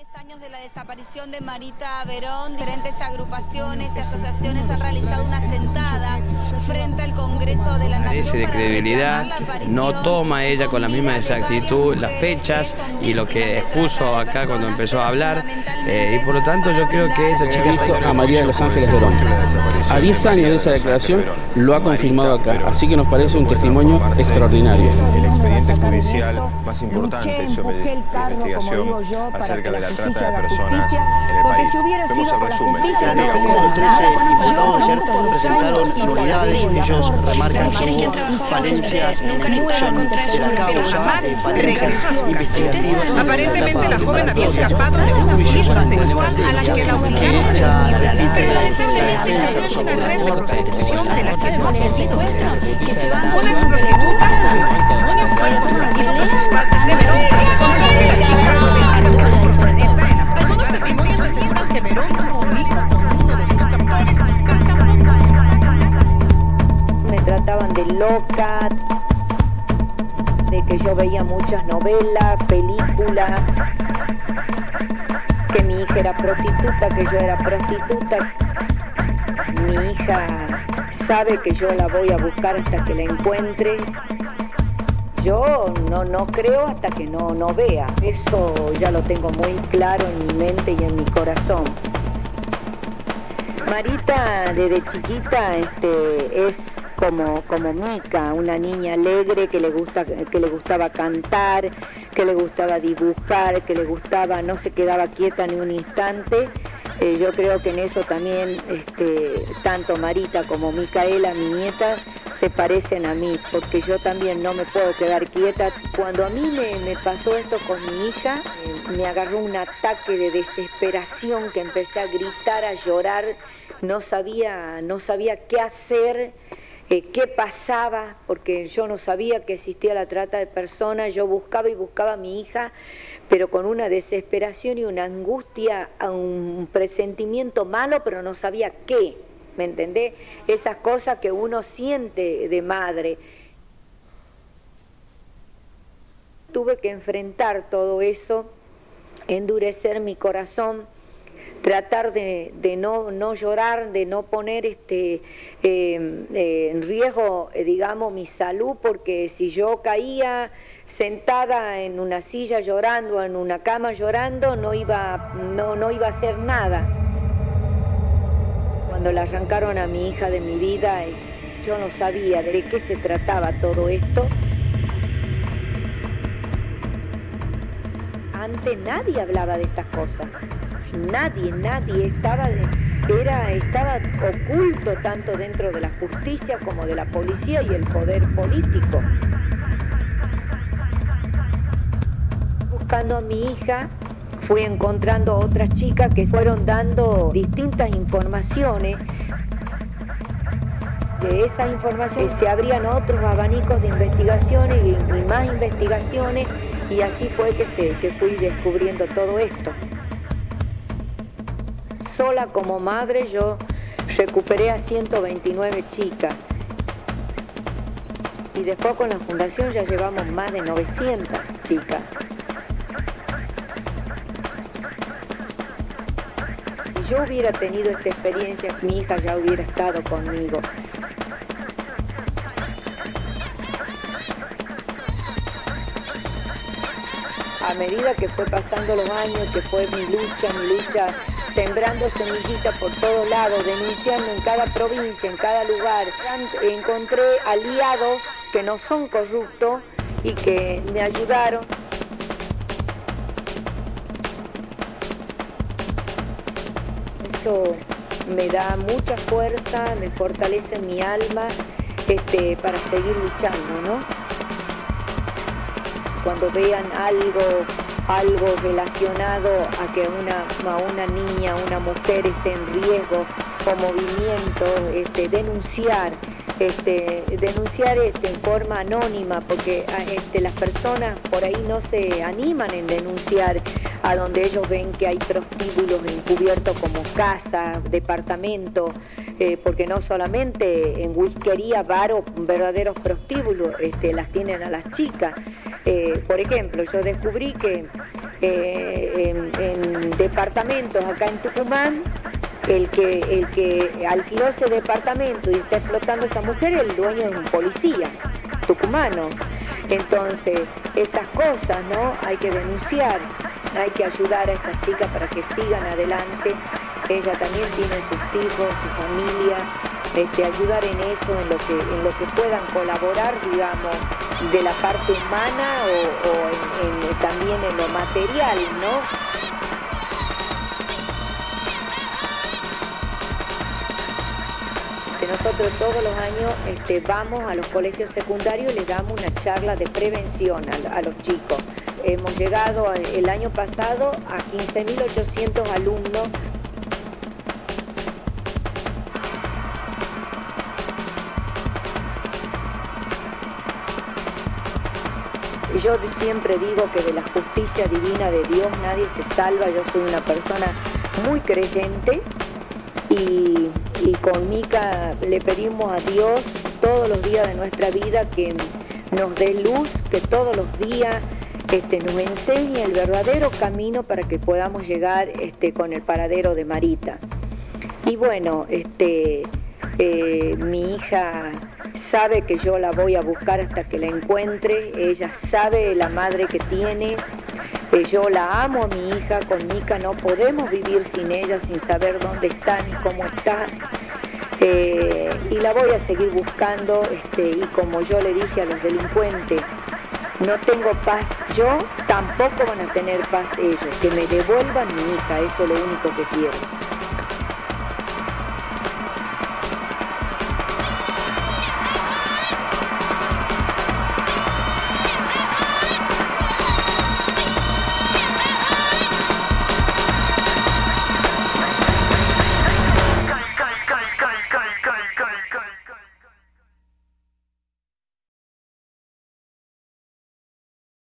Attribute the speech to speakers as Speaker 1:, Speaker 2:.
Speaker 1: 10 años de la desaparición de Marita Verón, diferentes agrupaciones y asociaciones han realizado una sentada frente al Congreso de la Nación.
Speaker 2: Carece de credibilidad, no toma ella con la misma exactitud las fechas y lo que expuso acá cuando empezó a hablar. eh, y por lo tanto yo creo que esta chica
Speaker 3: a María de los Ángeles Verón. A 10 años de esa declaración lo ha confirmado acá, así que nos parece un testimonio extraordinario.
Speaker 4: el expediente judicial más importante sobre de investigación acerca de la trata de personas en el país. Vemos el resumen.
Speaker 5: Los 13 imputados ayer presentaron nulidades. Ellos remarcan que hubo falencias en la instrucción de la causa, falencias investigativas.
Speaker 6: Aparentemente la joven había escapado de una fiesta sexual a la que la obligaron de una red de
Speaker 5: la
Speaker 6: prostitución de la que no ha podido. Una ex prostituta cuyo testimonio fue conseguido por sus padres de Verón contó que la chica fue vendida como proxeneta en la Algunos testimonios aseguran que Verón tuvo un hijo con uno de sus captores, pero tampoco se sabe nada.
Speaker 7: me trataban de loca, de que yo veía muchas novelas, películas, que mi hija era prostituta, que yo era prostituta. Mi hija sabe que yo la voy a buscar hasta que la encuentre. Yo no, no creo hasta que no, no vea. Eso ya lo tengo muy claro en mi mente y en mi corazón. Marita desde chiquita este, es como, como Mica, una niña alegre que le, gusta, que le gustaba cantar, que le gustaba dibujar, que le gustaba, no se quedaba quieta ni un instante. Eh, yo creo que en eso también este, tanto Marita como Micaela, mi nieta, se parecen a mí, porque yo también no me puedo quedar quieta. Cuando a mí me, me pasó esto con mi hija, eh, me agarró un ataque de desesperación que empecé a gritar, a llorar, no sabía, no sabía qué hacer, eh, qué pasaba, porque yo no sabía que existía la trata de personas, yo buscaba y buscaba a mi hija, pero con una desesperación y una angustia, un presentimiento malo, pero no sabía qué, ¿me entendés? Esas cosas que uno siente de madre. Tuve que enfrentar todo eso, endurecer mi corazón, tratar de, de no, no llorar, de no poner este, eh, en riesgo, eh, digamos, mi salud, porque si yo caía sentada en una silla llorando, en una cama llorando, no iba, no, no iba a hacer nada. Cuando le arrancaron a mi hija de mi vida, eh, yo no sabía de qué se trataba todo esto. Antes nadie hablaba de estas cosas. Nadie, nadie estaba, era, estaba oculto tanto dentro de la justicia como de la policía y el poder político. Buscando a mi hija, fui encontrando otras chicas que fueron dando distintas informaciones. De esas informaciones se abrían otros abanicos de investigaciones y, y más investigaciones y así fue que, se, que fui descubriendo todo esto. Sola como madre yo recuperé a 129 chicas y después con la fundación ya llevamos más de 900 chicas. Si yo hubiera tenido esta experiencia, mi hija ya hubiera estado conmigo. A medida que fue pasando los años, que fue mi lucha, mi lucha, sembrando semillitas por todos lados, denunciando en cada provincia, en cada lugar, encontré aliados que no son corruptos y que me ayudaron. Eso me da mucha fuerza, me fortalece mi alma este, para seguir luchando, ¿no? Cuando vean algo, algo relacionado a que una, a una niña, una mujer esté en riesgo o movimiento, este, denunciar, este, denunciar este, en forma anónima, porque ah, este, las personas por ahí no se animan en denunciar a donde ellos ven que hay prostíbulos encubiertos como casa, departamento, eh, porque no solamente en whiskería, bar verdaderos prostíbulos este, las tienen a las chicas. Eh, por ejemplo, yo descubrí que eh, en, departamentos acá en Tucumán, el que, el que alquiló ese departamento y está explotando a esa mujer, el dueño es un policía tucumano. Entonces, esas cosas, ¿no? Hay que denunciar, hay que ayudar a estas chicas para que sigan adelante. Ella también tiene sus hijos, su familia, este, ayudar en eso, en lo que, en lo que puedan colaborar, digamos, de la parte humana o, también en lo material, ¿no? Nosotros todos los años este, vamos a los colegios secundarios y les damos una charla de prevención a, los chicos. Hemos llegado el año pasado a 15.800 alumnos Yo siempre digo que de la justicia divina de Dios nadie se salva. Yo soy una persona muy creyente y, con Mica le pedimos a Dios todos los días de nuestra vida que nos dé luz, que todos los días este, nos enseñe el verdadero camino para que podamos llegar este, con el paradero de Marita. Y bueno, este, eh, mi hija sabe que yo la voy a buscar hasta que la encuentre, ella sabe la madre que tiene, eh, yo la amo a mi hija, con Mica no podemos vivir sin ella, sin saber dónde está ni cómo está. Eh, y la voy a seguir buscando este, y como yo le dije a los delincuentes, no tengo paz yo, tampoco van a tener paz ellos, que me devuelvan mi hija, eso es lo único que quiero.